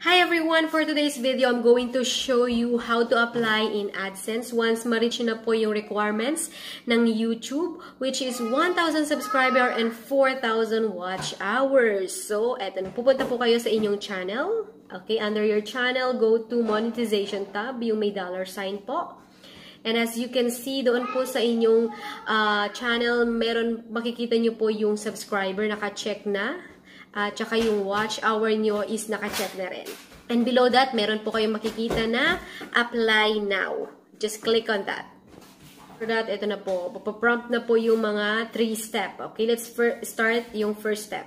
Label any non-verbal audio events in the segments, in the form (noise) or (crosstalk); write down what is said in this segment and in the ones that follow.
Hi everyone! For today's video, I'm going to show you how to apply in AdSense once ma-reach na po yung requirements ng YouTube which is 1,000 subscriber and 4,000 watch hours. So, eto. Pupunta po kayo sa inyong channel. Okay, under your channel, go to monetization tab, yung may dollar sign po. And as you can see, doon po sa inyong uh, channel, meron, makikita nyo po yung subscriber, naka-check na at uh, saka yung watch hour nyo is naka-check na rin. And below that, meron po kayong makikita na apply now. Just click on that. For that, ito na po. Papaprompt na po yung mga 3 step. Okay, let's start yung first step.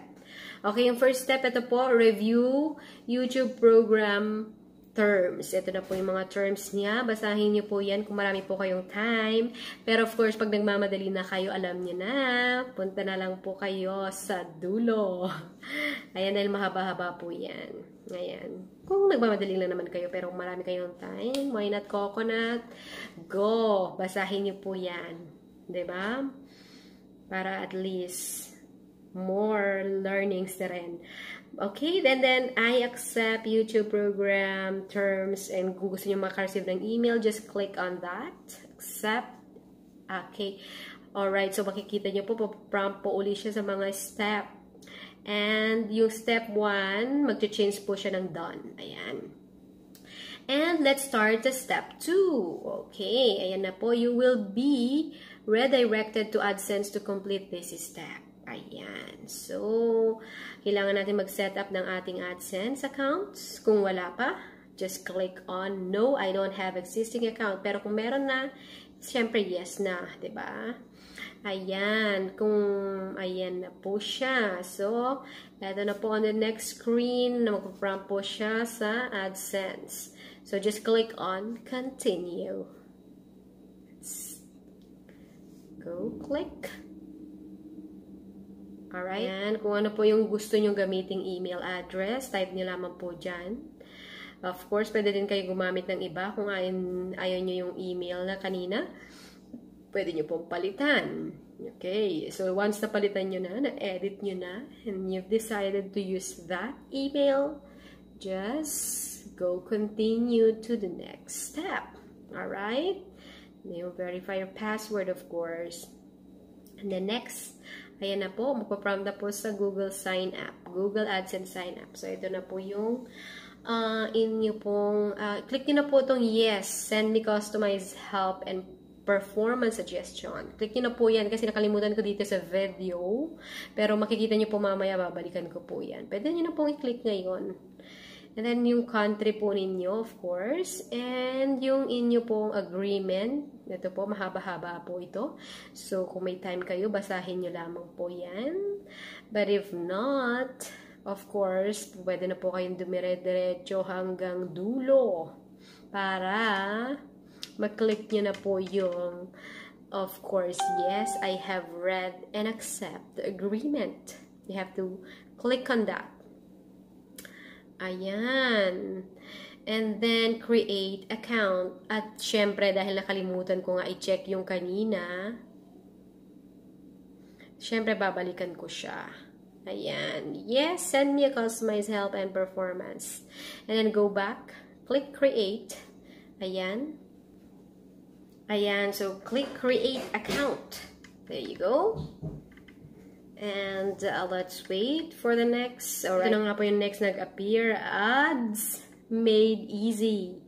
Okay, yung first step, ito po, review YouTube program terms. Ito na po yung mga terms niya. Basahin niyo po yan kung marami po kayong time. Pero of course, pag nagmamadali na kayo, alam niyo na. Punta na lang po kayo sa dulo. (laughs) Ayan, dahil mahaba-haba po yan. Ayan. Kung nagmamadali lang naman kayo, pero marami kayong time, why not coconut? Go! Basahin niyo po yan. ba? Diba? Para at least more learnings na rin. Okay, then then I accept YouTube program terms and kung gusto niyo makareceive ng email, just click on that. Accept. Okay. Alright, so makikita niyo po, prompt po uli siya sa mga step. And yung step 1, mag-change po siya ng done. Ayan. And let's start the step 2. Okay, ayan na po. You will be redirected to AdSense to complete this step. Ayan. So, kailangan natin mag-set up ng ating AdSense accounts. Kung wala pa, just click on No, I don't have existing account. Pero kung meron na, syempre yes na, ba? Diba? Ayan. Kung ayan na po siya. So, ito na po on the next screen na magpaprompt po siya sa AdSense. So, just click on Continue. Go click. Alright? Yan. Kung ano po yung gusto nyo gamiting email address, type nyo lamang po dyan. Of course, pwede din kayo gumamit ng iba kung ayaw, ayaw nyo yung email na kanina. Pwede nyo pong palitan. Okay, so once napalitan nyo na, na-edit nyo na, and you've decided to use that email, just go continue to the next step. Alright? You verify your password, of course. And the next Ayan na po, magpa-prompt na po sa Google Sign Up. Google AdSense Sign Up. So, ito na po yung uh, inyo pong, uh, click nyo na po itong yes, send me customized help and performance suggestion. Click nyo na po yan kasi nakalimutan ko dito sa video. Pero makikita nyo po mamaya, babalikan ko po yan. Pwede nyo na pong i-click ngayon. And then, yung country po ninyo, of course. And yung inyo pong agreement. Ito po, mahaba-haba po ito. So, kung may time kayo, basahin nyo lamang po yan. But if not, of course, pwede na po kayong dumire-diretso hanggang dulo. Para mag-click nyo na po yung of course, yes, I have read and accept the agreement. You have to click on that. Ayan. And then, create account. At syempre, dahil nakalimutan ko nga i-check yung kanina, syempre, babalikan ko siya. Ayan. Yes, send me a customized help and performance. And then, go back. Click create. Ayan. Ayan. So, click create account. There you go. And uh, let's wait for the next. Alright, ito na nga po yung next nag-appear. Ads made easy.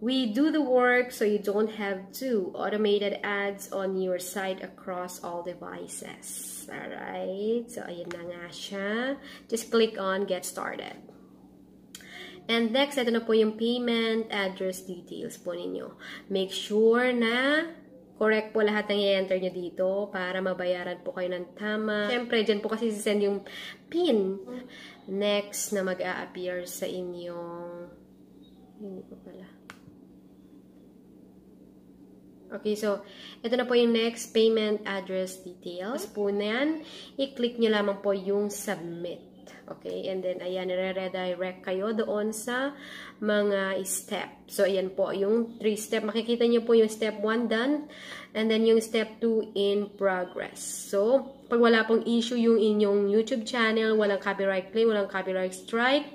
We do the work so you don't have to. Automated ads on your site across all devices. Alright, so ayan na nga siya. Just click on get started. And next, ito na po yung payment address details po ninyo. Make sure na correct po lahat ng i-enter nyo dito para mabayaran po kayo ng tama. Siyempre, dyan po kasi sisend yung PIN. Next na mag-a-appear sa inyong... Hindi po pala. Okay, so, ito na po yung next payment address details. Po na yan, i-click nyo lamang po yung submit. Okay? And then, ayan, nire-redirect kayo doon sa mga step. So, ayan po, yung 3 step. Makikita nyo po yung step 1 done. And then, yung step 2 in progress. So, pag wala pong issue yung inyong YouTube channel, walang copyright claim, walang copyright strike,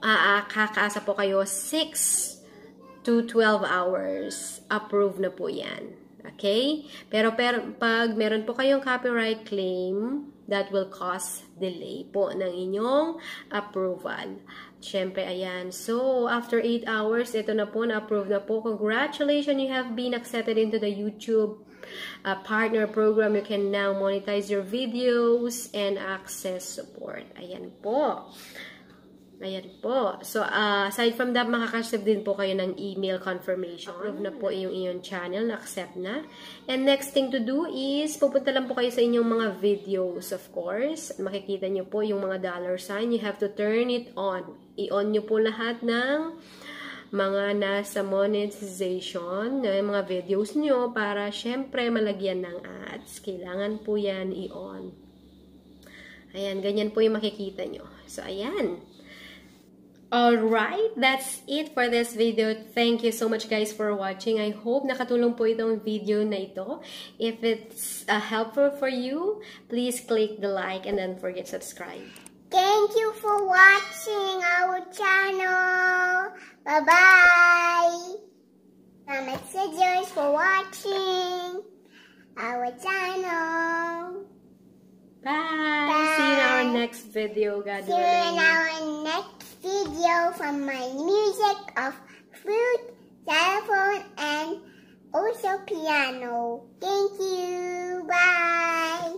uh, kakaasa po kayo 6 to 12 hours. Approve na po yan. Okay? Pero, pero pag meron po kayong copyright claim, that will cause delay po ng inyong approval. Siyempre, ayan. So, after 8 hours, ito na po, na-approve na po. Congratulations, you have been accepted into the YouTube uh, partner program. You can now monetize your videos and access support. Ayan po. Ayan po. So, uh, aside from that, makaka-receive din po kayo ng email confirmation. Approve na po yung inyong channel, na-accept na. And next thing to do is, pupunta lang po kayo sa inyong mga videos, of course. Makikita nyo po yung mga dollar sign. You have to turn it on. I-on nyo po lahat ng mga nasa monetization, yung mga videos nyo, para syempre malagyan ng ads. Kailangan po yan i-on. Ayan, ganyan po yung makikita nyo. So, ayan. Alright, that's it for this video. Thank you so much guys for watching. I hope nakatulong po itong video na ito. If it's uh, helpful for you, please click the like and then forget subscribe. Thank you for watching our channel. Bye-bye. Sa Diyos for watching our channel. Bye! See you in our next video. God See you in our next video from my music of flute, xylophone, and also piano. Thank you. Bye.